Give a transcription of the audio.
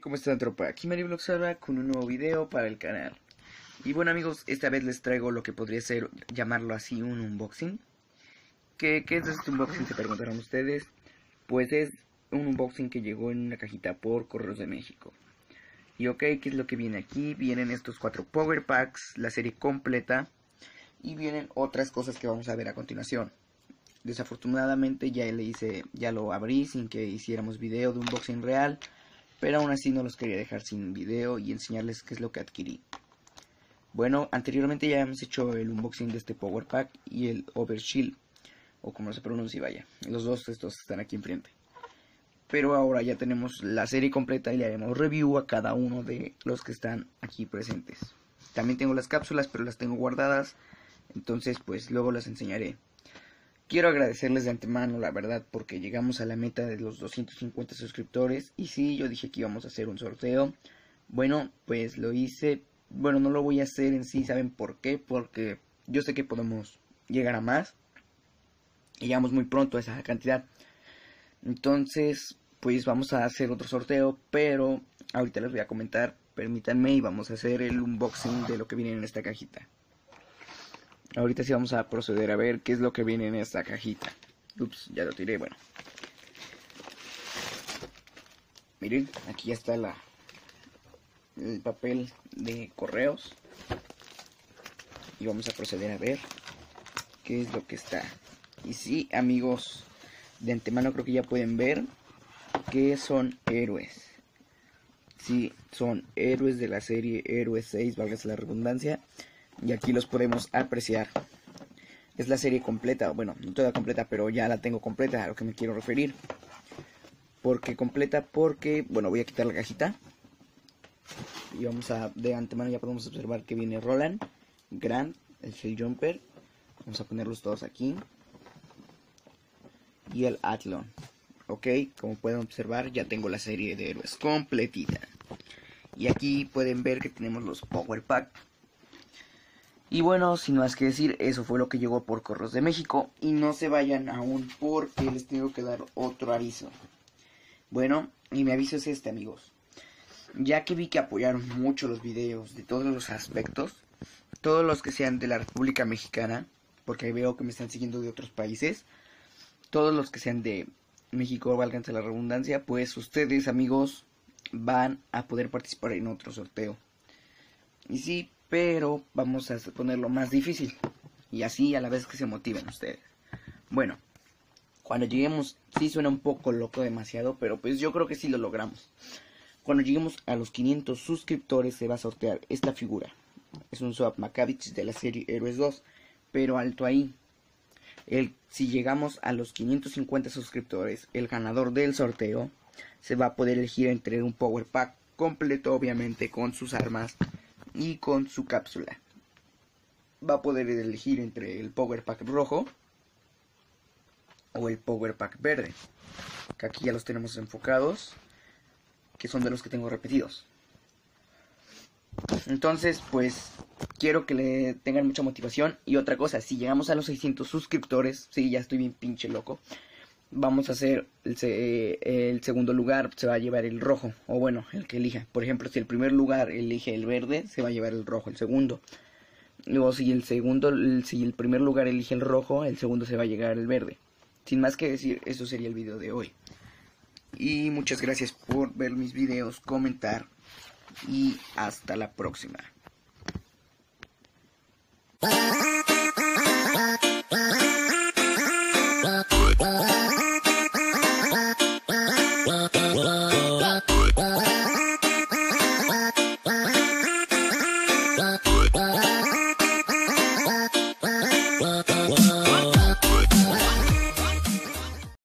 ¿Cómo están tropa? Aquí Salva con un nuevo video para el canal. Y bueno amigos, esta vez les traigo lo que podría ser, llamarlo así, un unboxing. ¿Qué, qué es este unboxing? Se preguntarán ustedes. Pues es un unboxing que llegó en una cajita por Correos de México. Y ok, ¿qué es lo que viene aquí? Vienen estos cuatro Power Packs, la serie completa. Y vienen otras cosas que vamos a ver a continuación. Desafortunadamente ya le hice, ya lo abrí sin que hiciéramos video de unboxing real. Pero aún así no los quería dejar sin video y enseñarles qué es lo que adquirí. Bueno, anteriormente ya hemos hecho el unboxing de este Power Pack y el Overshield. O como se pronuncia, vaya. Los dos estos están aquí enfrente. Pero ahora ya tenemos la serie completa y le haremos review a cada uno de los que están aquí presentes. También tengo las cápsulas, pero las tengo guardadas. Entonces, pues luego las enseñaré. Quiero agradecerles de antemano, la verdad, porque llegamos a la meta de los 250 suscriptores. Y sí, yo dije que íbamos a hacer un sorteo. Bueno, pues lo hice. Bueno, no lo voy a hacer en sí, ¿saben por qué? Porque yo sé que podemos llegar a más. Y llegamos muy pronto a esa cantidad. Entonces, pues vamos a hacer otro sorteo. Pero ahorita les voy a comentar. Permítanme y vamos a hacer el unboxing de lo que viene en esta cajita. Ahorita sí vamos a proceder a ver qué es lo que viene en esta cajita. Ups, ya lo tiré, bueno. Miren, aquí ya está la, el papel de correos. Y vamos a proceder a ver qué es lo que está. Y sí, amigos, de antemano creo que ya pueden ver que son héroes. Sí, son héroes de la serie Héroes 6, valga la redundancia. Y aquí los podemos apreciar. Es la serie completa, bueno, no toda completa, pero ya la tengo completa, a lo que me quiero referir. Porque completa, porque, bueno, voy a quitar la cajita. Y vamos a, de antemano ya podemos observar que viene Roland, Grant, el Shell Jumper. Vamos a ponerlos todos aquí. Y el Athlon. Ok, como pueden observar ya tengo la serie de héroes completita. Y aquí pueden ver que tenemos los Power Pack y bueno, sin más que decir, eso fue lo que llegó por Correos de México. Y no se vayan aún porque les tengo que dar otro aviso. Bueno, y mi aviso es este, amigos. Ya que vi que apoyaron mucho los videos de todos los aspectos, todos los que sean de la República Mexicana, porque veo que me están siguiendo de otros países, todos los que sean de México, válganse la redundancia, pues ustedes, amigos, van a poder participar en otro sorteo. Y sí, pero vamos a ponerlo más difícil y así a la vez que se motiven ustedes. Bueno, cuando lleguemos, sí suena un poco loco demasiado, pero pues yo creo que sí lo logramos. Cuando lleguemos a los 500 suscriptores se va a sortear esta figura. Es un Swap Makavich de la serie Héroes 2, pero alto ahí. El, si llegamos a los 550 suscriptores, el ganador del sorteo se va a poder elegir entre un Power Pack completo, obviamente, con sus armas y con su cápsula. Va a poder elegir entre el Power Pack rojo o el Power Pack verde. Que aquí ya los tenemos enfocados, que son de los que tengo repetidos. Entonces, pues quiero que le tengan mucha motivación. Y otra cosa, si llegamos a los 600 suscriptores, sí, ya estoy bien pinche loco vamos a hacer el, segundo lugar se va a llevar el rojo o bueno el que elija. Por ejemplo si el primer lugar elige el verde se va a llevar el rojo el segundo. O si el segundo si el primer lugar elige el rojo el segundo se va a llegar el verde. Sin más que decir eso sería el video de hoy. Y muchas gracias por ver mis videos comentar y hasta la próxima.